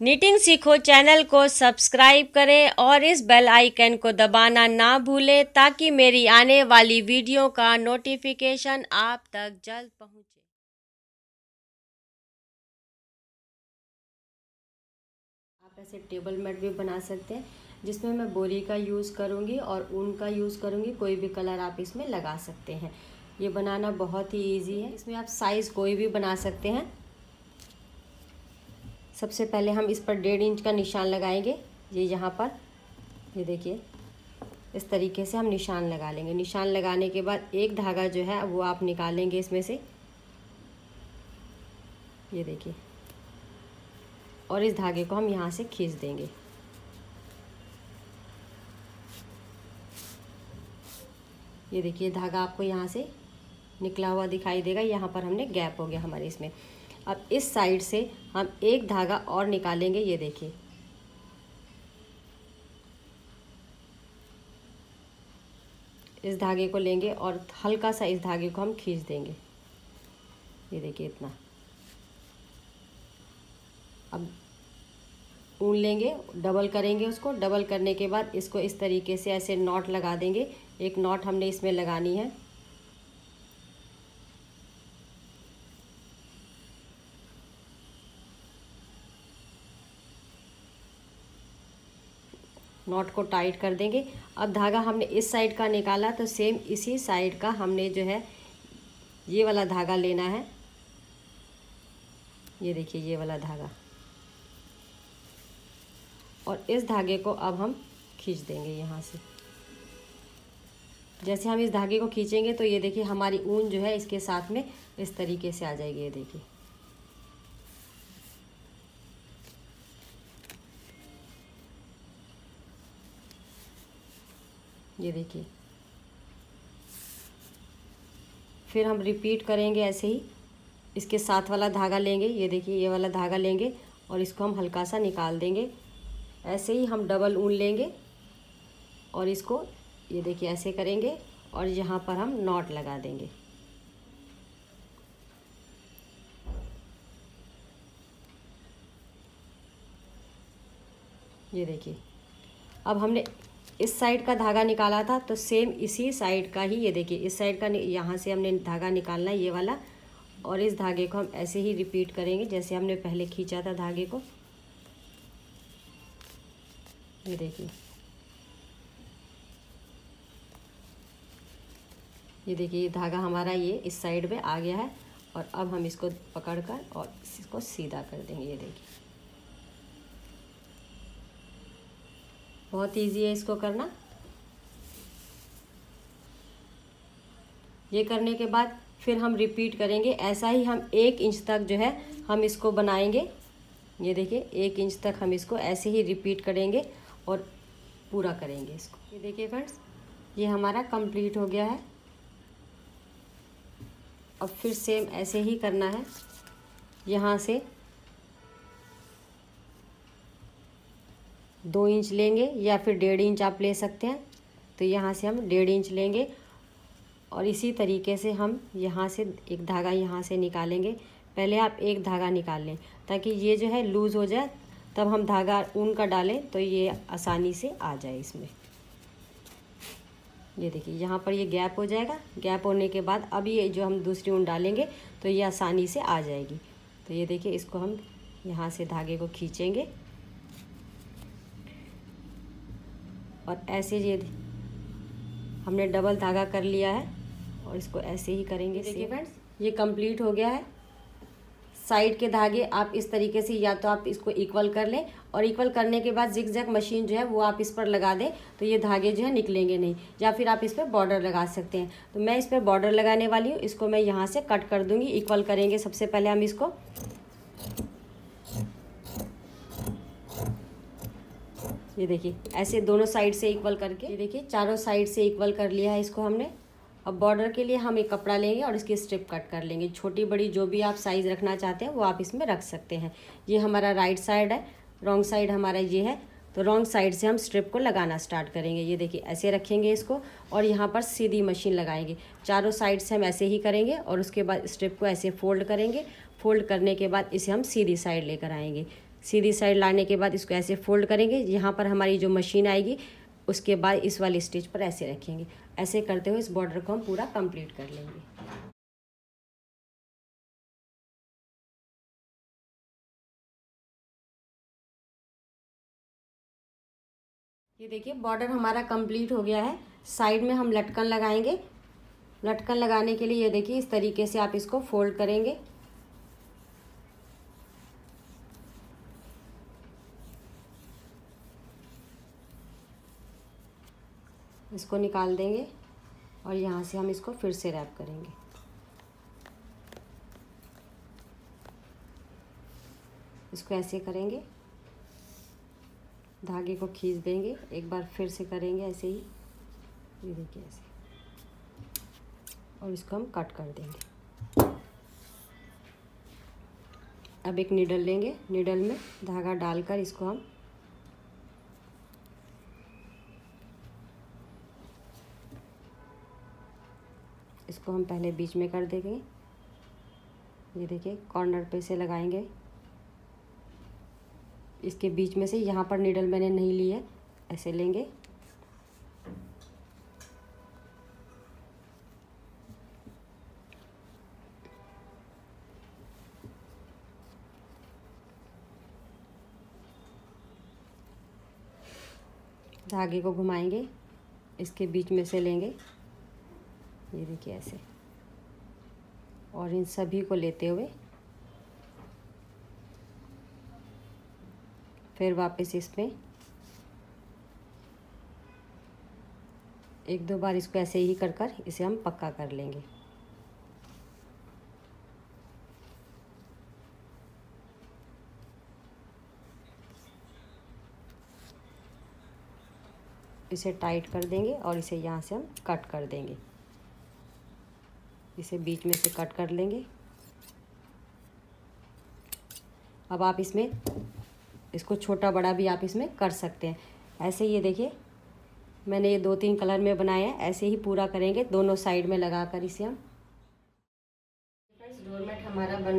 Knitting सीखो channel को subscribe करें और इस बेल आइकन को दबाना ना भूलें ताकि मेरी आने वाली वीडियो का नोटिफिकेशन आप तक जल्द पहुँचे। आप ऐसे टेबल मैट भी बना सकते हैं, जिसमें मैं बोरी का यूज़ करूँगी और ऊन का यूज़ करूँगी, कोई भी कलर आप इसमें लगा सकते हैं। ये बनाना बहुत ही इजी है, इसमें आप साइज़ कोई भी बना सकते हैं। सबसे पहले हम इस पर डेढ़ इंच का निशान लगाएँगे, ये यहाँ पर, ये देखिए, इस तरीके से हम निशान लगा लेंगे। निशान लगाने के बाद एक धागा जो है, वो आप निकालेंगे इसमें से। ये देखिए, और इस धागे को हम यहाँ से खींच देंगे। ये देखिए, धागा आपको यहाँ से निकला हुआ दिखाई देगा। यहाँ पर हमने गैप हो गया हमारे इसमें। अब इस साइड से हम एक धागा और निकालेंगे, ये देखिए। इस धागे को लेंगे और हल्का सा इस धागे को हम खींच देंगे। ये देखिए इतना। अब ऊन लेंगे, डबल करेंगे उसको। डबल करने के बाद इसको इस तरीके से ऐसे नॉट लगा देंगे। एक नॉट हमने इसमें लगानी है। नॉट को टाइट कर देंगे। अब धागा हमने इस साइड का निकाला तो सेम इसी साइड का हमने जो है, ये वाला धागा लेना है। ये देखिए, ये वाला धागा। और इस धागे को अब हम खींच देंगे यहाँ से। जैसे हम इस धागे को खींचेंगे तो ये देखिए, हमारी ऊन जो है इसके साथ में इस तरीके से आ जाएगी, ये देखिए। ये देखिए। फिर हम रिपीट करेंगे ऐसे ही। इसके साथ वाला धागा लेंगे, ये देखिए, ये वाला धागा लेंगे और इसको हम हल्का सा निकाल देंगे। ऐसे ही हम डबल ऊन लेंगे और इसको, ये देखिए, ऐसे करेंगे और यहाँ पर हम नॉट लगा देंगे। ये देखिए, अब हमने इस साइड का धागा निकाला था तो सेम इसी साइड का ही ये देखिए, इस साइड का यहाँ से हमने धागा निकालना है, ये वाला, और इस धागे को हम ऐसे ही रिपीट करेंगे, जैसे हमने पहले खींचा था धागे को। ये देखिए। ये देखिए, ये धागा हमारा ये इस साइड में आ गया है, और अब हम इसको पकड़ कर और इसको सीधा कर देंगे, ये देखिए। बहुत इजी है इसको करना। ये करने के बाद फिर हम रिपीट करेंगे। ऐसा ही हम एक इंच तक जो है, हम इसको बनाएँगे। ये देखिए, एक इंच तक हम इसको ऐसे ही रिपीट करेंगे और पूरा करेंगे इसको। ये देखिए फ्रेंड्स ये हमारा कंप्लीट हो गया है। अब फिर सेम ऐसे ही करना है। यहाँ से दो इंच लेंगे या फिर डेढ़ इंच आप ले सकते हैं। तो यहाँ से हम डेढ़ इंच लेंगे और इसी तरीके से हम यहाँ से एक धागा यहाँ से निकालेंगे। पहले आप एक धागा निकाल लें ताकि ये जो है लूज़ हो जाए। तब हम धागा ऊन का डालें तो ये आसानी से आ जाए इसमें। ये देखिए, यहाँ पर ये गैप हो जाएगा। गैप होने के बाद अब ये जो हम दूसरी ऊन डालेंगे तो ये आसानी से आ जाएगी। तो ये देखिए, इसको हम यहाँ से धागे को खींचेंगे। और ऐसे ये हमने डबल धागा कर लिया है और इसको ऐसे ही करेंगे देखिए फ्रेंड्स ये कंप्लीट हो गया है। साइड के धागे आप इस तरीके से या तो आप इसको इक्वल कर लें और इक्वल करने के बाद जिक जैक मशीन जो है वो आप इस पर लगा दें तो ये धागे जो है निकलेंगे नहीं या फिर आप इस पर बॉर्डर लगा सकते हैं। तो मैं इस पर बॉर्डर लगाने वाली हूँ। इसको मैं यहाँ से कट कर दूँगी। इक्वल करेंगे। सबसे पहले हम इसको ये देखिए, ऐसे दोनों साइड से इक्वल करके, ये देखिए, चारों साइड से इक्वल कर लिया है इसको हमने। अब बॉर्डर के लिए हम एक कपड़ा लेंगे और इसकी स्ट्रिप कट कर लेंगे। छोटी बड़ी जो भी आप साइज़ रखना चाहते हैं, वो आप इसमें रख सकते हैं। ये हमारा राइट साइड है रॉन्ग साइड हमारा ये है। तो रॉन्ग साइड से हम स्ट्रिप को लगाना स्टार्ट करेंगे। ये देखिए, ऐसे रखेंगे इसको और यहाँ पर सीधी मशीन लगाएँगे। चारों साइड से हम ऐसे ही करेंगे और उसके बाद स्ट्रिप को ऐसे फोल्ड करेंगे। फोल्ड करने के बाद इसे हम सीधी साइड लेकर आएँगे। सीधी साइड लाने के बाद इसको ऐसे फोल्ड करेंगे, यहाँ पर हमारी जो मशीन आएगी, उसके बाद इस वाली स्टिच पर ऐसे रखेंगे। ऐसे करते हुए इस बॉर्डर को हम पूरा कंप्लीट कर लेंगे। ये देखिए, बॉर्डर हमारा कंप्लीट हो गया है। साइड में हम लटकन लगाएँगे। लटकन लगाने के लिए ये देखिए, इस तरीके से आप इसको फोल्ड करेंगे। इसको निकाल देंगे और यहाँ से हम इसको फिर से रैप करेंगे। इसको ऐसे करेंगे। धागे को खींच देंगे। एक बार फिर से करेंगे ऐसे ही। ये देखिए ऐसे। और इसको हम कट कर देंगे। अब एक निडल लेंगे। निडल में धागा डालकर इसको हम इसको हम पहले बीच में कर देंगे। ये देखिए कॉर्नर पे से लगाएँगे। इसके बीच में से यहाँ पर नीडल मैंने नहीं ली है, ऐसे लेंगे। धागे को घुमाएँगे, इसके बीच में से लेंगे। ये देखिए ऐसे और इन सभी को लेते हुए फिर वापस इसमें एक दो बार इसको ऐसे ही कर कर इसे हम पक्का कर लेंगे। इसे टाइट कर देंगे और इसे यहाँ से हम कट कर देंगे। इसे बीच में से कट कर लेंगे। अब आप इसमें, इसको छोटा बड़ा भी आप इसमें कर सकते हैं। ऐसे ये देखिए, मैंने ये दो तीन कलर में बनाया है, ऐसे ही पूरा करेंगे, दोनों साइड में लगा कर इसे हम। डोरमेट हमारा बन